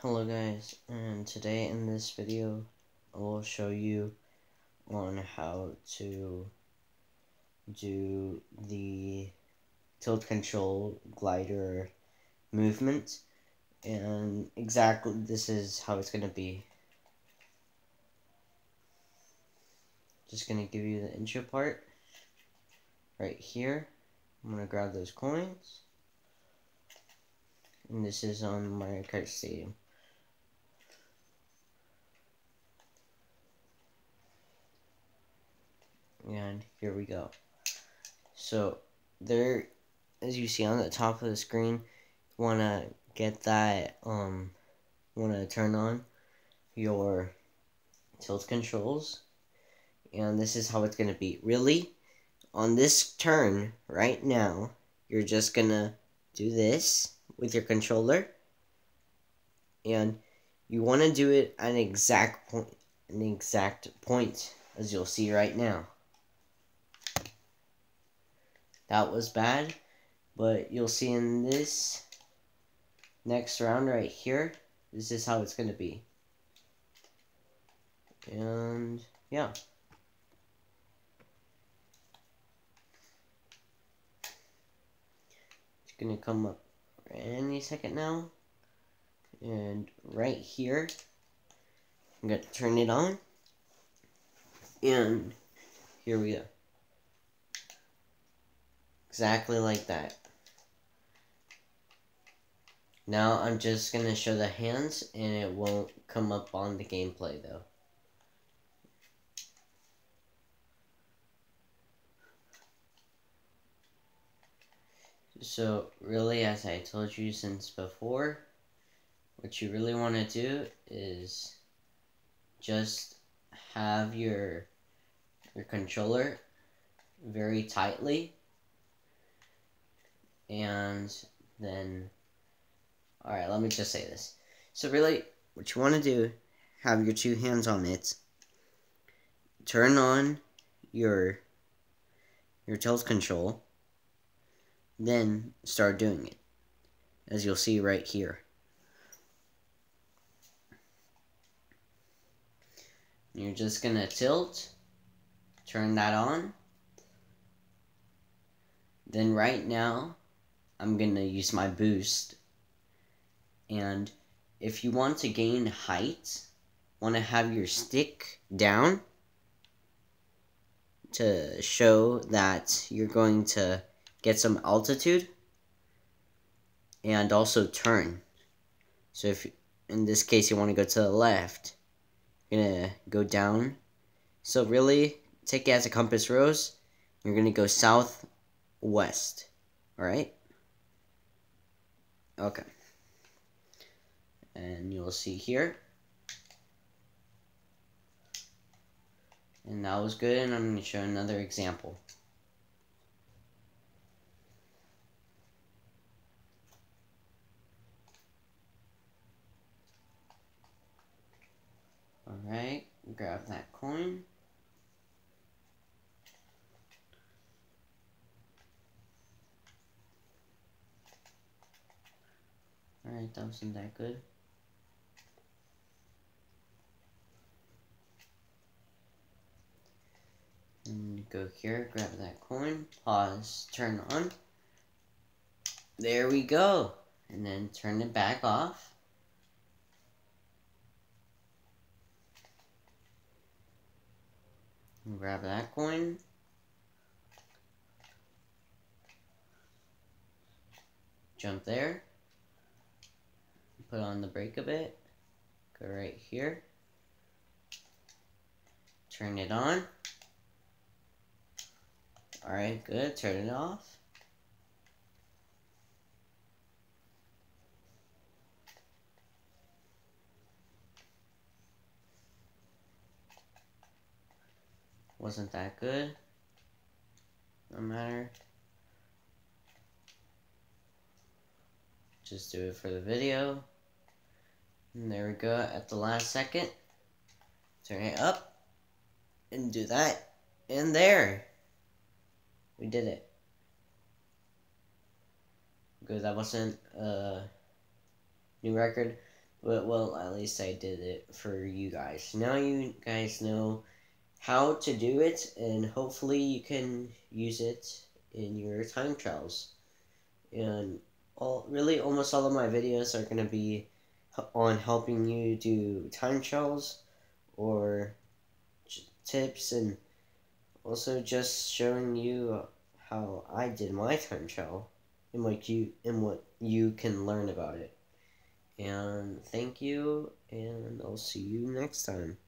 Hello guys, and today in this video I will show you on how to do the tilt control glider movement and exactly this is how it's going to be. Just going to give you the intro part right here. I'm going to grab those coins and this is on Mario Kart Stadium. And here we go. So there, as you see on the top of the screen, want to get that, um, want to turn on your tilt controls. And this is how it's going to be. Really, on this turn right now, you're just going to do this with your controller. And you want to do it at an exact point, an exact point, as you'll see right now. That was bad, but you'll see in this next round right here, this is how it's going to be. And, yeah. It's going to come up any second now. And right here, I'm going to turn it on. And here we go. Exactly like that. Now I'm just going to show the hands and it won't come up on the gameplay though. So really, as I told you since before, what you really want to do is just have your your controller very tightly and then all right let me just say this so really what you want to do have your two hands on it turn on your your tilt control then start doing it, as you'll see right here. You're just to tilt, turn that on. Then right now, I'm going to use my boost. And if you want to gain height, want to have your stick down to show that you're going to get some altitude, and also turn. So if in this case you want to go to the left, you're going to go down. So really, take it as a compass rose. You're going to go southwest. Alright? Okay. And you'll see here. And that was good, and I'm going to show another example. Alright, grab that coin. Alright, that wasn't that good. And go here, grab that coin, pause, turn on. There we go. And then turn it back off. grab that coin. Jump there. Put on the brake a bit. Go right here. Turn it on. Alright, good. Turn it off. wasn't that good. No matter. Just do it for the video. And there we go at the last second. Turn it up. And do that. And there. We did it. Because that wasn't a new record. But well, at least I did it for you guys. Now you guys know how to do it, and hopefully you can use it in your time trials. And all really almost all of my videos are gonna be on helping you do time trials or tips and also just showing you how I did my time trial and what you and what you can learn about it. And thank you and I'll see you next time.